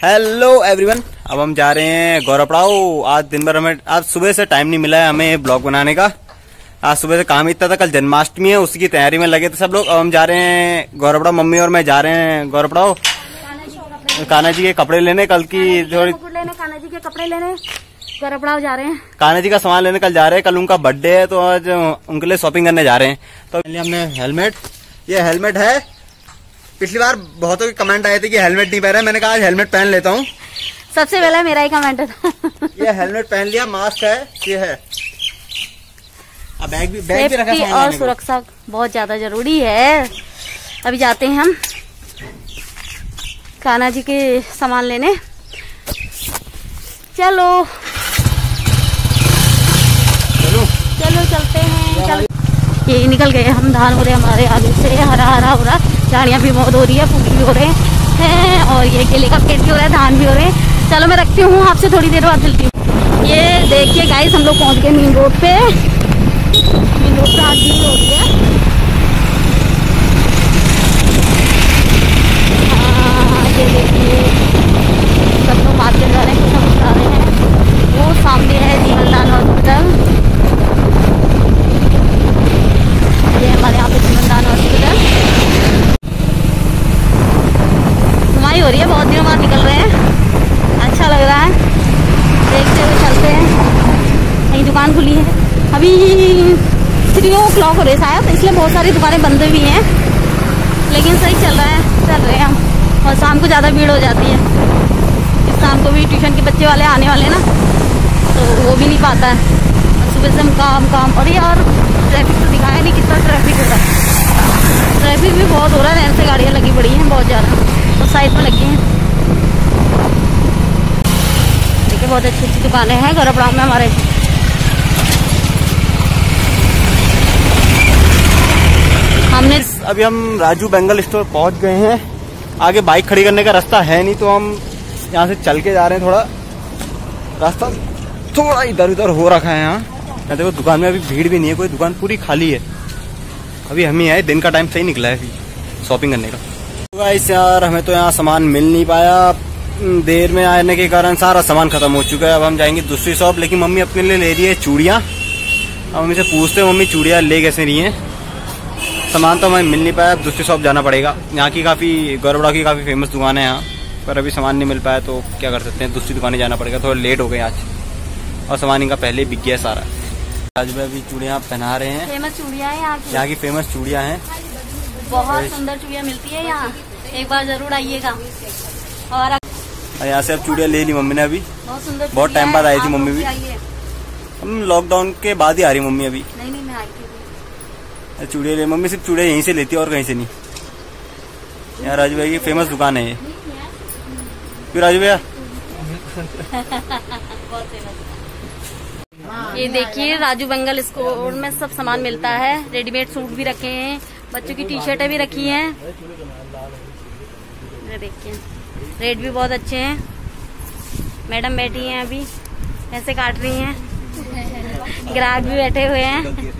Hello everyone अब हम जा रहे हैं गौरवड़ाओ आज दिन भर हमें आज सुबह से टाइम नहीं मिला है हमें ब्लॉग बनाने का। आज सुबह से काम इतना था कल जन्माष्टमी है उसकी तैयारी में लगे थे सब लोग। अब हम जा रहे हैं गौरवड़ाओ मम्मी और मैं जा रहे हैं गौरवड़ाओ कान्हा जी के कपड़े लेने कल की थोड़ी लेने कान्हा जी के कपड़े लेने। गौरवड़ाव जा रहे हैं। कान्हा जी का सामान लेने कल जा रहे हैं। कल उनका बर्थडे है तो आज उनके लिए शॉपिंग करने जा रहे हैं। तो हमने हेलमेट ये हेलमेट है। पिछली बार बहुतों के कमेंट आए थे कि हेलमेट नहीं पहना। मैंने कहा आज हेलमेट पहन लेता हूँ। सबसे पहले मेरा ही कमेंट था ये हेलमेट पहन लिया मास्क है ये है। अब बैग भी बैग भी रखा और सुरक्षा बहुत ज़्यादा ज़रूरी है। अभी जाते हैं हम कान्हा जी के सामान लेने। चलो। चलो। चलो चलते हैं चल। ये निकल गए हम धान हो रहे हमारे आगे से। हरा हरा हो रहा झाड़ियाँ भी बहुत हो रही है, फूल भी हो रहे हैं और ये केले का पेड़ भी हो रहा है, धान भी हो रहे हैं। चलो मैं रखती हूँ, आपसे थोड़ी देर बाद मिलती हूँ। ये देखिए गाइस हम लोग पहुँच गए मेन रोड पे मेन रोड पे आज भीड़ हो रही है हाँ, ये देखिए सब लोग मार्केट जा रहे हैं कुछ हम जा रहे हैं वो सामने है जीवनदान हॉस्पिटल ये हमारे यहाँ पे जीवनदान हॉस्पिटल हमारी हो रही है बहुत दिनों बाद निकल रहे हैं अच्छा लग रहा है देखते हुए चलते हैं नई दुकान खुली है अभी थ्री ओ क्लॉक हो रही है? शायद इसलिए बहुत सारी दुकानें बंद भी हैं। लेकिन सही चल रहा है, चल रहे हैं हम। और शाम को ज़्यादा भीड़ हो जाती है। फिर शाम को भी ट्यूशन के बच्चे वाले आने वाले ना तो वो भी नहीं पाता है। सुबह से हम काम काम। और यार ट्रैफ़िक तो दिखाया नहीं कितना ट्रैफ़िक हो रहा है। ट्रैफ़िक भी बहुत हो रहा है ऐसे गाड़ियाँ लगी पड़ी हैं बहुत ज़्यादा। और साइड में लगी हैं। देखिए, बहुत अच्छी अच्छी दुकानें हैं गौरवराम में हमारे। हमने अभी हम राजू बेंगल स्टोर पहुँच गए हैं। आगे बाइक खड़ी करने का रास्ता है नहीं तो हम यहाँ से चल के जा रहे हैं थोड़ा। रास्ता थोड़ा इधर उधर हो रखा है यहाँ। यहाँ देखो, दुकान में अभी भीड़ भी नहीं है, कोई दुकान पूरी खाली है। अभी हम ही आए, दिन का टाइम सही निकला है अभी शॉपिंग करने का। तो गाइस यार, हमें तो यहाँ सामान मिल नहीं पाया। देर में आने के कारण सारा सामान खत्म हो चुका है। अब हम जाएँगे दूसरी शॉप लेकिन मम्मी अपने लिए ले रही है चूड़ियाँ। अब मम्मी से पूछते हैं, मम्मी चूड़ियाँ ले कैसे रही हैं? सामान तो हमें मिल नहीं पाया दूसरी शॉप जाना पड़ेगा। यहाँ की काफ़ी गौरवड़ा की काफ़ी फ़ेमस दुकान है यहाँ पर अभी सामान नहीं मिल पाया तो क्या कर सकते हैं? दूसरी दुकानें जाना पड़ेगा थोड़ा लेट हो गए आज। और सामान इनका पहले बिक गया सारा। आज भाई अभी चूड़ियाँ पहना रहे हैं। फ़ेमस चूड़ियाँ हैं यहाँ की। फ़ेमस चूड़ियाँ हैं। बहुत सुंदर चूड़ियाँ मिलती है यहाँ। एक बार ज़रूर आइएगा। और और यहाँ से अब चूड़ियाँ ले ली मम्मी ने अभी। बहुत सुंदर बहुत टाइम बाद आई थी मम्मी भी। हम लॉकडाउन के बाद ही आ रही मम्मी अभी। नहीं नहीं मैं आई थी। चूड़िया ले, मम्मी सिर्फ़ चूड़िया यहीं से लेती है और कहीं से नहीं। यहाँ राजू भाई की फ़ेमस दुकान है ये। क्यों राजू भैया? ये देखिए, राजू बंगल स्टोर में सब सामान मिलता है। रेडीमेड सूट भी रखे हैं, बच्चों की टी शर्टें भी रखी हैं। देखिए रेट भी बहुत अच्छे हैं। मैडम बैठी हैं अभी, पैसे काट रही हैं। ग्राहक भी बैठे हुए हैं।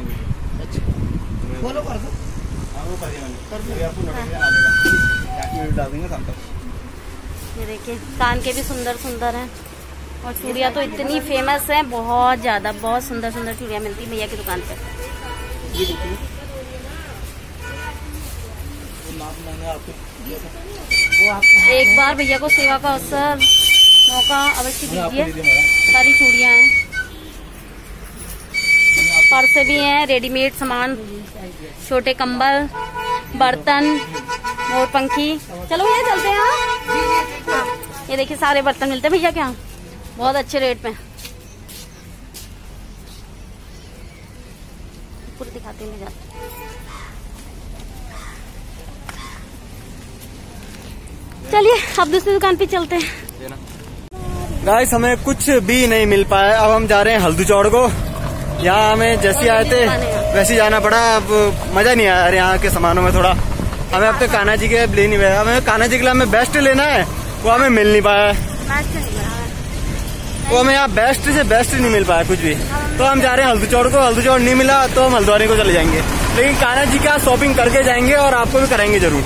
ये देखिए कान के भी सुंदर सुंदर हैं। और चूड़ियाँ तो इतनी फ़ेमस है बहुत ज़्यादा बहुत सुंदर सुंदर चूड़ियाँ मिलती हैं भैया की दुकान पे। एक बार भैया को सेवा का अवसर मौका अवश्य दीजिए। सारी चूड़ियाँ हैं। पर्स भी हैं रेडीमेड सामान, छोटे कंबल, बर्तन मोरपंखी चलो भैया, चलते हैं। हाँ? ये देखिए, सारे बर्तन मिलते हैं भैया क्या बहुत अच्छे रेट में। पूरे दिखाते हैं जाते। चलिए, अब दूसरी दुकान पे चलते हैं। गाइस हमें कुछ भी नहीं मिल पाया। अब हम जा रहे हैं हल्दी चौड़ को। यहाँ हमें जैसे आए थे, वैसे जाना पड़ा। अब मज़ा नहीं आया। यहाँ के सामानों में थोड़ा हमें अब तो कान्हा जी के ले नहीं पाया हमें कान्हा जी के लिए हमें बेस्ट लेना है, वो हमें मिल नहीं पाया। वो हमें यहाँ बेस्ट से बेस्ट नहीं मिल पाया कुछ भी। तो हम जा रहे हैं हल्दू चौड़ को। हल्दी चौड़ नहीं मिला तो हम हल्द्वानी को चले जाएँगे। लेकिन कान्हा जी का शॉपिंग करके जाएँगे और आपको भी कराएँगे ज़रूर।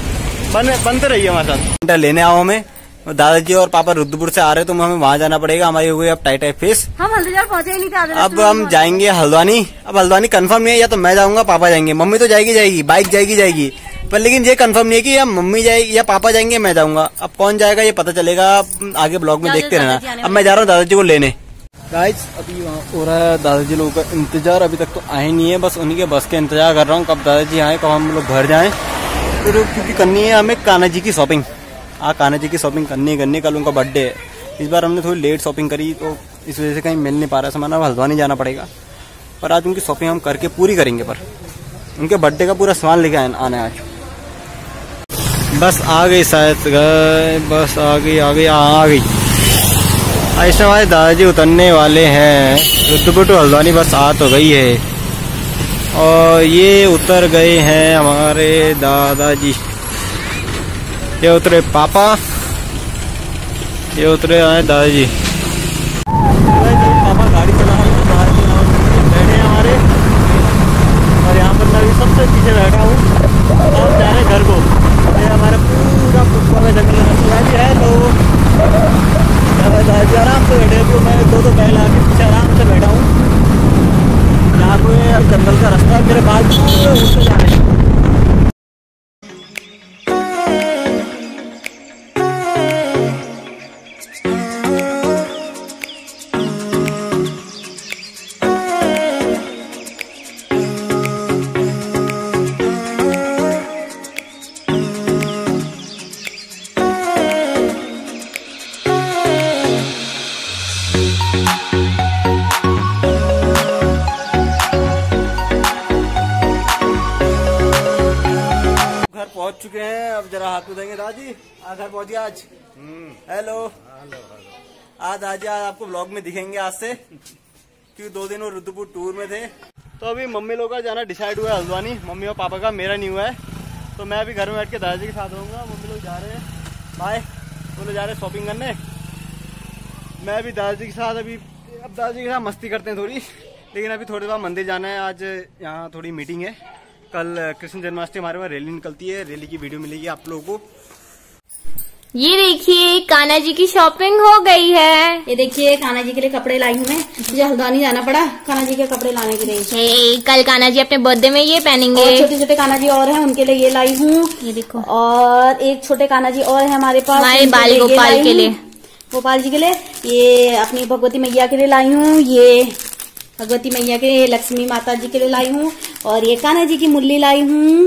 बन बनते रहिए हमारे साथ। लेने आओ हमें। दादाजी और पापा रुद्रपुर से आ रहे तो हमें वहाँ जाना पड़ेगा। हमारी हो गई अब टाइट टाइट फेस हम पहुँचे ही नहीं थे अब हम जाएँगे हल्द्वानी। अब हल्द्वानी कंफर्म नहीं है या तो मैं जाऊँगा पापा जाएँगे। मम्मी तो जाएगी जाएगी बाइक जाएगी जाएगी। पर लेकिन ये कंफर्म नहीं है कि या मम्मी जाएगी या पापा जाएँगे मैं जाऊँगा। अब कौन जाएगा ये पता चलेगा। आगे ब्लॉग में देखते रहना। अब मैं जा रहा हूँ दादाजी को लेने। गाइस अभी वहाँ हो रहा है दादाजी लोगों का इंतज़ार। अभी तक तो आए नहीं है बस उन्हीं के बस का इंतज़ार कर रहा हूँ। कब दादाजी आए कब हम लोग घर जाए। फिर क्योंकि करनी है हमें कान्हा जी की शॉपिंग हाँ कान्हा जी की शॉपिंग करनी है, करनी कल उनका बर्थडे है। इस बार हमने थोड़ी लेट शॉपिंग करी तो इस वजह से कहीं मिल नहीं पा रहा, सामान अब हल्द्वानी जाना पड़ेगा। पर आज उनकी शॉपिंग हम करके पूरी करेंगे पर। उनके बर्थडे का पूरा सामान लेके आना आज। बस आ गई शायद, गए, बस आ गई आ गई आ गई। ऐसे हमारे दादाजी उतरने वाले हैं। रुद्रपुर हल्द्वानी बस आ तो गई है। और ये उतर गए हैं हमारे दादाजी। ये उतरे पापा ये उतरे आए दादाजी घर पहुँच गया आज? हेलो आज आज आपको ब्लॉग में दिखेंगे आज से। क्योंकि दो दिन वो रुद्रपुर टूर में थे। तो अभी मम्मी लोग का जाना डिसाइड हुआ है हल्द्वानी। मम्मी और पापा का मेरा नहीं हुआ है। तो मैं अभी घर में बैठ के दादाजी के साथ रहूँगा। मम्मी लोग जा रहे हैं। बाय वो लोग जा रहे हैं शॉपिंग करने। मैं अभी दादाजी के साथ अभी अब दादाजी के साथ मस्ती करते हैं थोड़ी। लेकिन अभी थोड़ी बार मंदिर जाना है। आज यहाँ थोड़ी मीटिंग है। कल कृष्ण जन्माष्टमी हमारे वहाँ रैली निकलती है। रैली की वीडियो मिलेगी आप लोगों को। ये देखिए कान्हा जी की शॉपिंग हो गई है। ये देखिए कान्हा जी के लिए कपड़े लाई हूँ मैं। मुझे हल्द्वानी जाना पड़ा कान्हा जी के कपड़े लाने के लिए। कल कान्हा जी अपने बर्थडे में ये पहनेंगे। छोटे छोटे कान्हा जी और हैं उनके लिए ये लाई हूँ। ये देखो। और एक छोटे कान्हा जी और है हमारे पास हमारे बाल गोपाल के लिए। गोपाल जी के लिए ये अपनी भगवती मैया के लिए लाई हूँ। ये भगवती मैया के लक्ष्मी माता जी के लिए लाई हूँ। और ये कान्हा जी की मुरली लाई हूँ।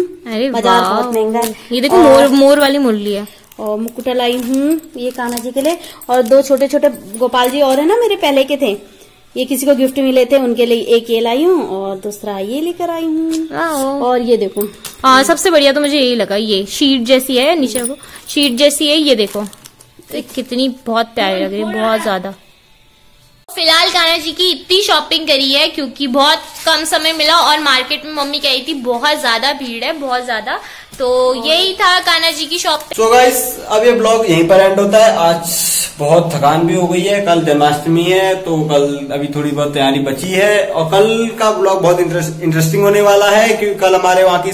बाज़ार बहुत महँगा है। ये देखो मोर मोर वाली मुरली है। और मुकुटा लाई हूँ ये कान्हा जी के लिए। और दो छोटे छोटे गोपाल जी और है ना मेरे पहले के थे। ये किसी को गिफ्ट मिले थे उनके लिए एक ये लाई हूँ और दूसरा ये लेकर आई हूँ। और ये देखो। हाँ सबसे बढ़िया तो मुझे यही लगा ये शीट जैसी है नीचे को शीट जैसी है ये देखो। तो कितनी बहुत प्यारी लग रही है बहुत ज़्यादा। फ़िलहाल कान्हा जी की इतनी शॉपिंग करी है क्योंकि बहुत कम समय मिला और मार्केट में मम्मी कह रही थी बहुत ज़्यादा भीड़ है बहुत ज़्यादा। तो यही था कान्हा जी की शॉपिंग सो गाइस अब ये ब्लॉग यहीं पर एंड होता है। आज बहुत थकान भी हो गई है कल जन्माष्टमी है तो कल अभी थोड़ी बहुत तैयारी बची है और कल का ब्लॉग बहुत इंटरेस्टिंग होने वाला है क्योंकि कल हमारे वहाँ की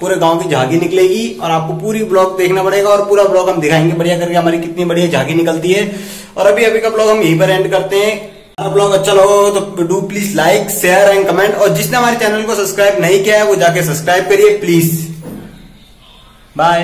पूरे गाँव की झांकी निकलेगी और आपको पूरी ब्लॉग देखना पड़ेगा और पूरा ब्लॉग हम दिखाएँगे बढ़िया करके हमारी कितनी बढ़िया झांकी निकलती है। और अभी अभी का ब्लॉग हम यहीं पर एंड करते हैं। ब्लॉग अच्छा लगा हो तो do please like, share and comment. और जिसने हमारे चैनल को सब्सक्राइब नहीं किया है, वो जाके सब्सक्राइब करिए, प्लीज़। बाय।